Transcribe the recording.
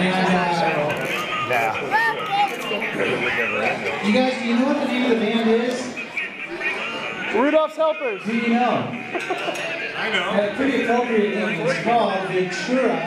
And you guys, do you know what the name of the band is? Rudolph's Helpers. Do you know? I know. A pretty appropriate name. It's called Ventura.